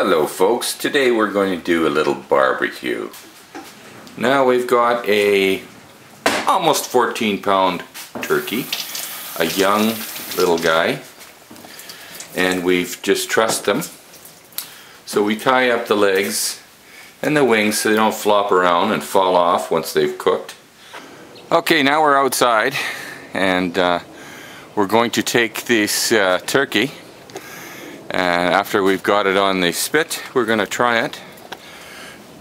Hello folks, today we're going to do a little barbecue. Now we've got a almost 14 pound turkey, a young little guy, and we've just trussed them. So we tie up the legs and the wings so they don't flop around and fall off once they've cooked. Okay, now we're outside and uh, we're going to take this uh, turkey and after we've got it on the spit we're going to try it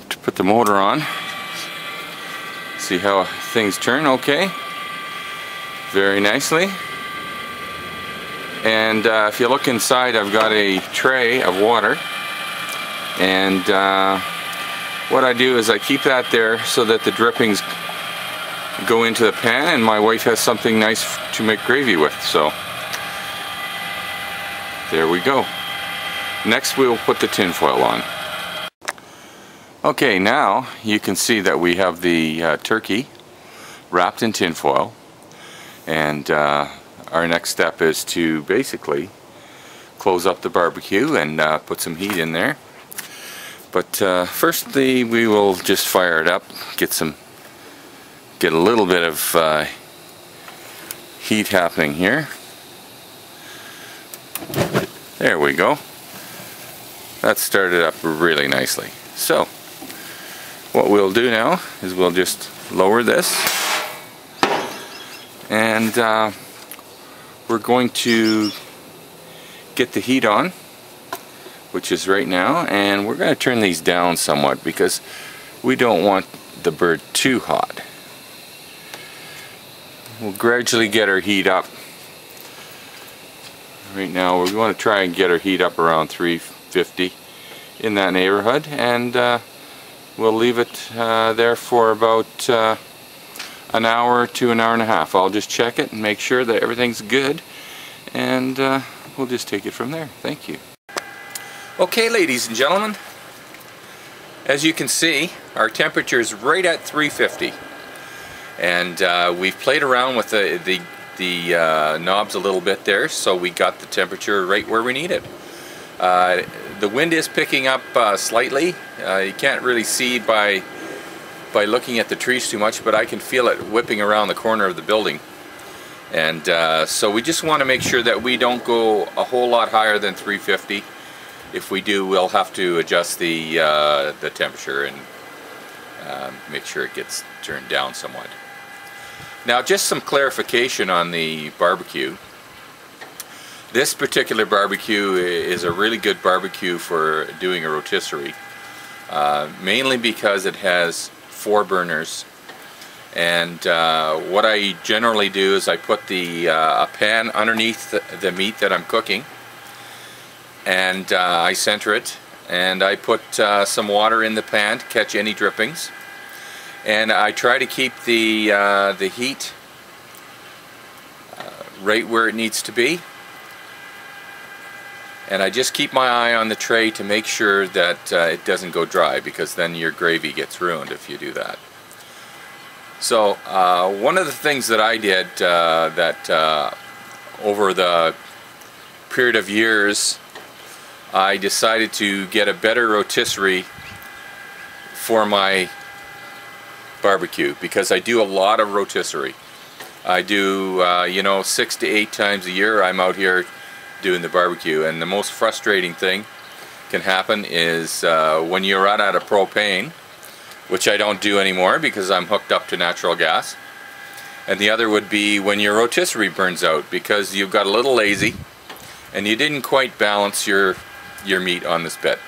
to put the motor on. See how things turn okay. Very nicely. And uh, if you look inside I've got a tray of water. And uh, what I do is I keep that there so that the drippings go into the pan and my wife has something nice to make gravy with so. There we go Next we'll put the tinfoil on. Okay, now you can see that we have the uh, turkey wrapped in tinfoil and uh, our next step is to basically close up the barbecue and uh, put some heat in there. But uh, firstly we will just fire it up, get some, get a little bit of uh, heat happening here. There we go that started up really nicely. So, what we'll do now is we'll just lower this and uh, we're going to get the heat on which is right now and we're going to turn these down somewhat because we don't want the bird too hot. We'll gradually get our heat up. Right now we want to try and get our heat up around 3 50 in that neighborhood and uh, we'll leave it uh, there for about uh, an hour to an hour and a half. I'll just check it and make sure that everything's good and uh, we'll just take it from there. Thank you. Okay ladies and gentlemen, as you can see our temperature is right at 350 and uh, we've played around with the, the, the uh, knobs a little bit there so we got the temperature right where we need it. The wind is picking up uh, slightly. Uh, you can't really see by by looking at the trees too much, but I can feel it whipping around the corner of the building. And uh, so we just want to make sure that we don't go a whole lot higher than 350. If we do, we'll have to adjust the uh, the temperature and um, make sure it gets turned down somewhat. Now, just some clarification on the barbecue. This particular barbecue is a really good barbecue for doing a rotisserie. Uh, mainly because it has four burners and uh, what I generally do is I put the uh, a pan underneath the, the, meat that I'm cooking and uh, I center it and I put uh, some water in the pan to catch any drippings and I try to keep the uh, the heat right where it needs to be and I just keep my eye on the tray to make sure that uh, it doesn't go dry because then your gravy gets ruined if you do that. So uh, one of the things that I did uh, that uh, over the period of years I decided to get a better rotisserie for my barbecue because I do a lot of rotisserie. I do, uh, you know, six to eight times a year I'm out here doing the barbecue and the most frustrating thing can happen is uh, when you run out of propane which I don't do anymore because I'm hooked up to natural gas and the other would be when your rotisserie burns out because you've got a little lazy and you didn't quite balance your your meat on the spit.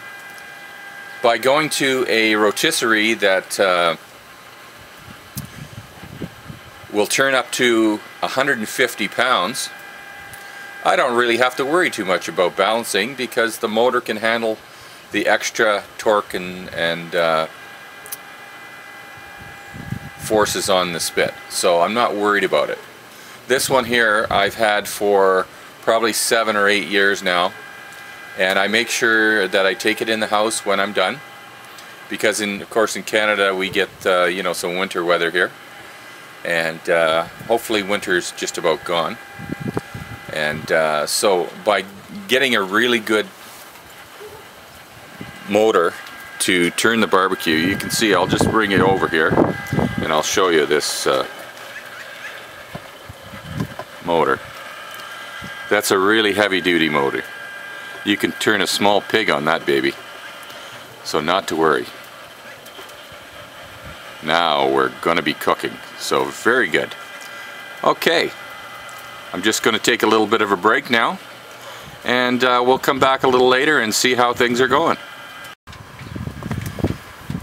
By going to a rotisserie that uh, will turn up to 150 pounds I don't really have to worry too much about balancing because the motor can handle the extra torque and, and uh, forces on the spit. So I'm not worried about it. This one here I've had for probably seven or eight years now and I make sure that I take it in the house when I'm done because in of course in Canada we get uh, you know some winter weather here and uh, hopefully winter's just about gone and uh, so by getting a really good motor to turn the barbecue. You can see, I'll just bring it over here and I'll show you this uh, motor. That's a really heavy duty motor. You can turn a small pig on that baby. So not to worry. Now we're gonna be cooking. So very good. Okay. I'm just gonna take a little bit of a break now and uh, we'll come back a little later and see how things are going.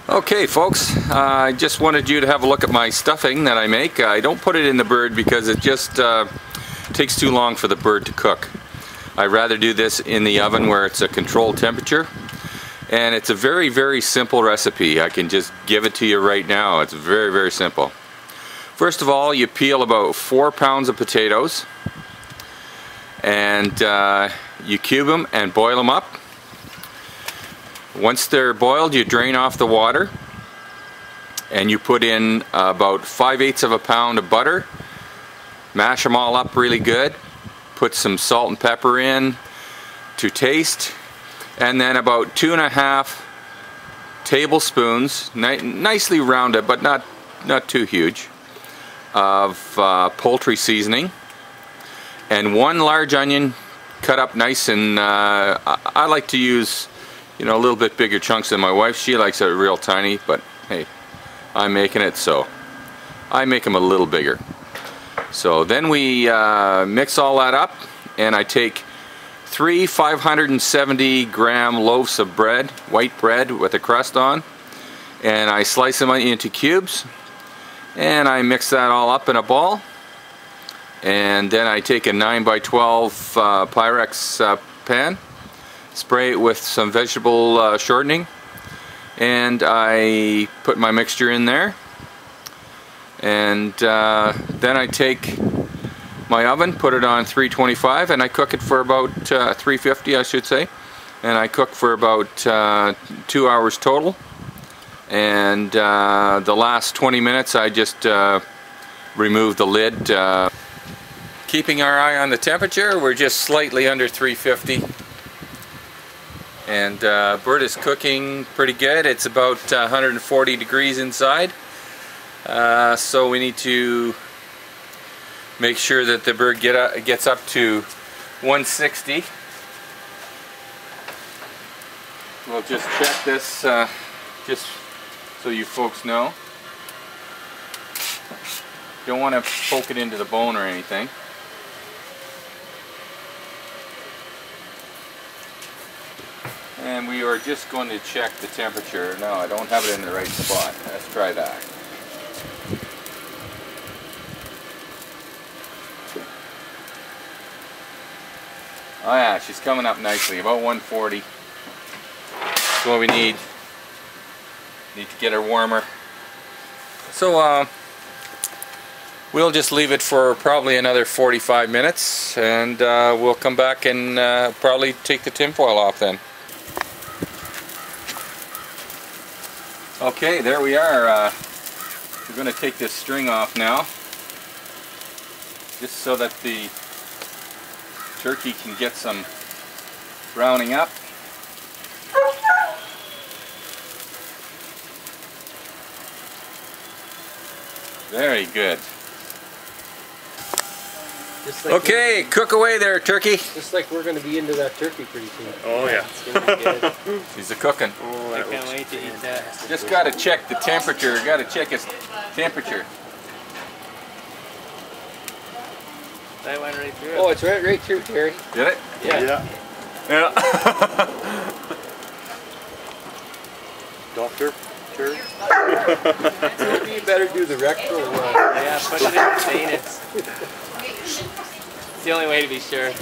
Okay folks, uh, I just wanted you to have a look at my stuffing that I make. I don't put it in the bird because it just uh, takes too long for the bird to cook. I rather do this in the oven where it's a controlled temperature and it's a very very simple recipe. I can just give it to you right now. It's very very simple. First of all you peel about four pounds of potatoes and uh, you cube them and boil them up. Once they're boiled, you drain off the water and you put in about 5 eighths of a pound of butter. Mash them all up really good. Put some salt and pepper in to taste. And then about two and a half tablespoons, ni nicely rounded but not, not too huge, of uh, poultry seasoning. And one large onion cut up nice and uh, I, like to use you know a little bit bigger chunks than my wife she likes it real tiny but hey I'm making it so I make them a little bigger so then we uh, mix all that up and I take three 570 gram loaves of bread white bread with a crust on and I slice them into cubes and I mix that all up in a ball. And then I take a 9 by 12 uh, Pyrex uh, pan spray it with some vegetable uh, shortening. And I put my mixture in there. And uh, then I take my oven put it on 325 and I cook it for about uh, 350 I should say. And I cook for about uh, two hours total and the last 20 minutes I just removed the lid Keeping our eye on the temperature, we're just slightly under 350. And uh, bird is cooking pretty good. It's about uh, 140 degrees inside. Uh, so we need to make sure that the bird get up, gets up to 160. We'll just check this uh, just so you folks know. Don't want to poke it into the bone or anything. And we are just going to check the temperature. No, I don't have it in the right spot. Let's try that. Oh yeah, she's coming up nicely, about 140. That's what we need. Need to get her warmer. So uh, we'll just leave it for probably another 45 minutes and uh, we'll come back and uh, probably take the tinfoil off then. Okay, there we are. Uh, we're going to take this string off now. Just so that the turkey can get some browning up. Very good. Like okay, cook away there, turkey. Just like we're going to be into that turkey pretty soon. Oh yeah. He's a cooking. Oh, I can't wait to eat that. Just got to check the temperature. Got to check its temperature. That went right through. Oh, it's right right through, Terry. Did it? Yeah. Yeah. Yeah. Doctor. Sure. you better do the rectal one. Yeah, put it in the anus. It's the only way to be sure.